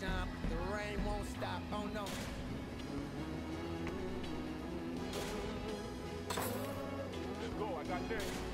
the rain won't stop. Oh no. Let's go, I got this.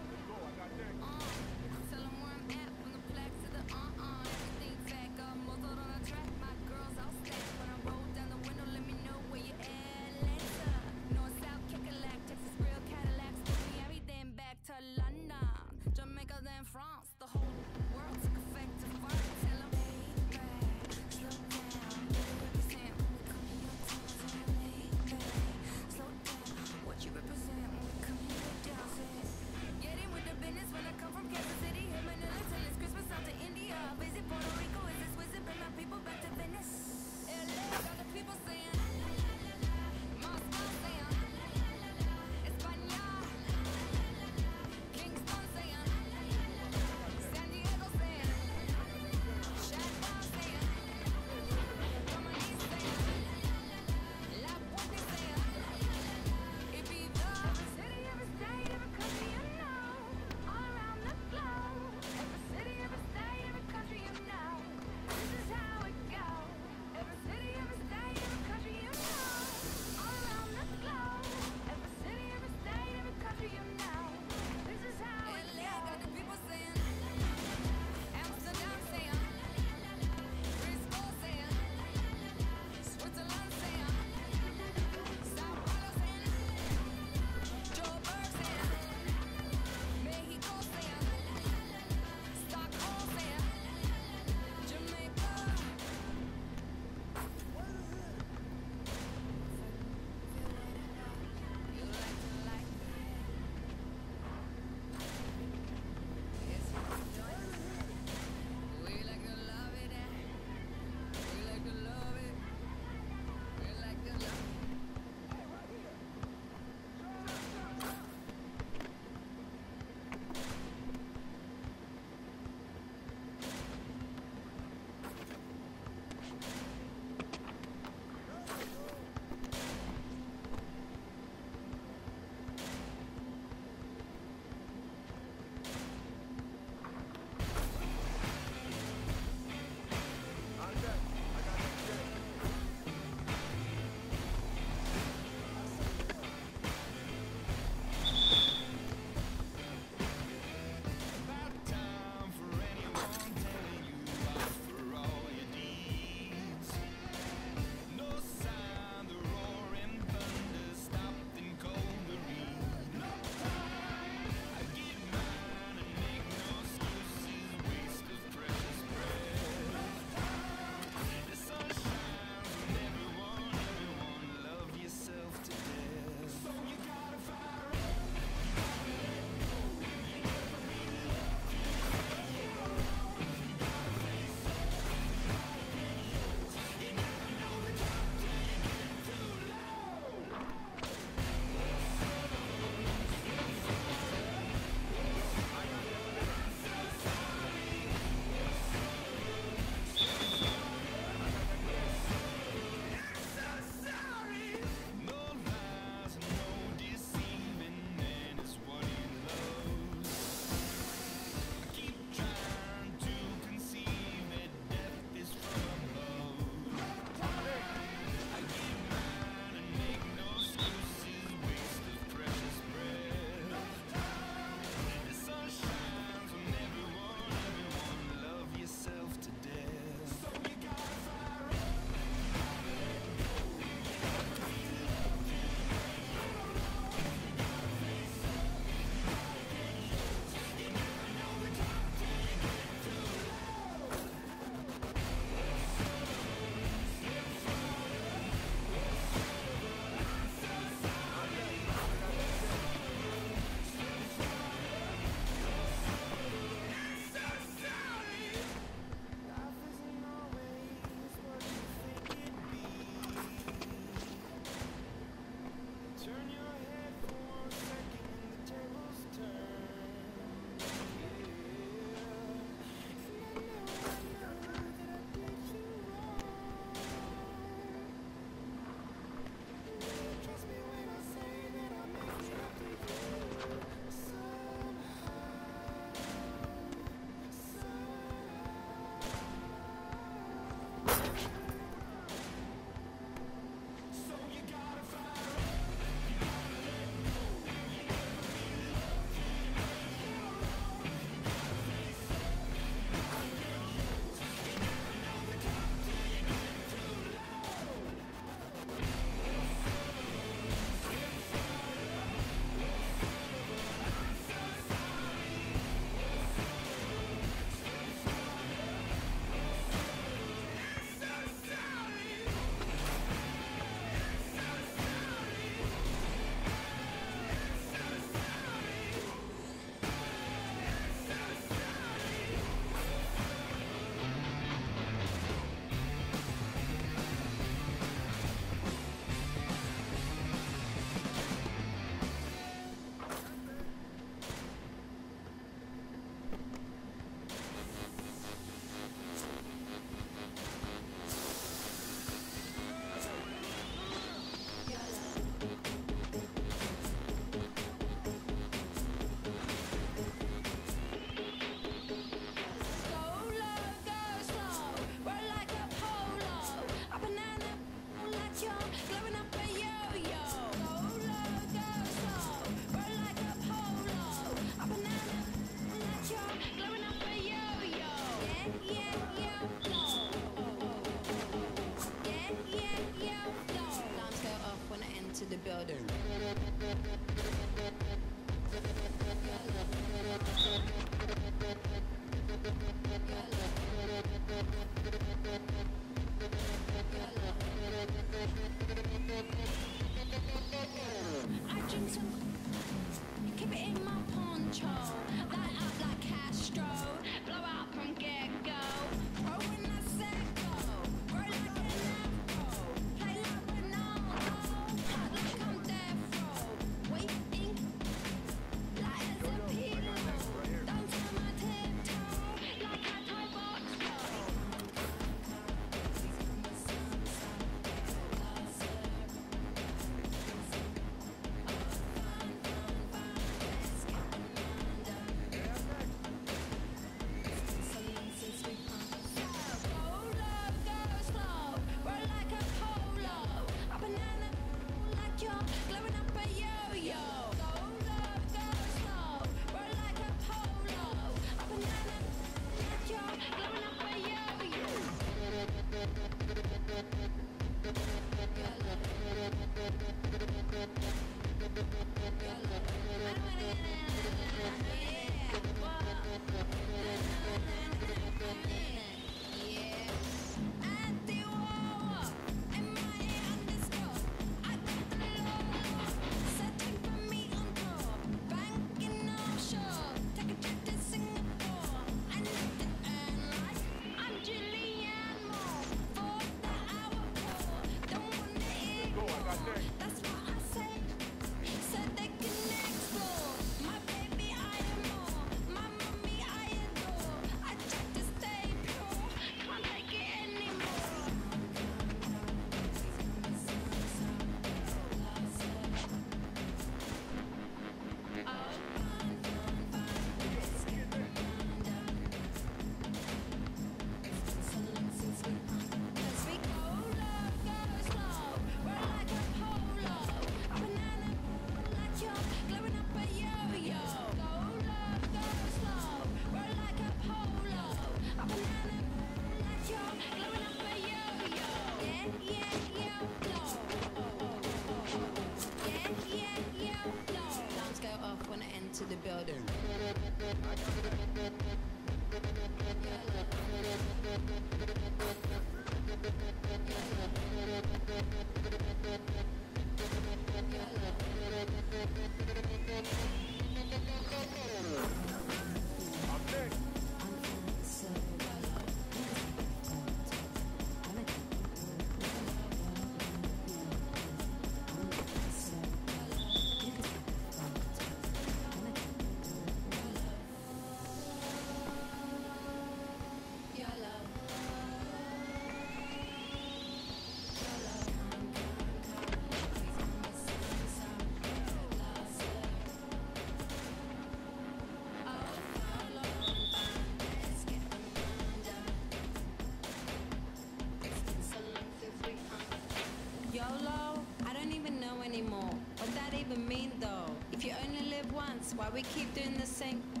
Why we keep doing the same?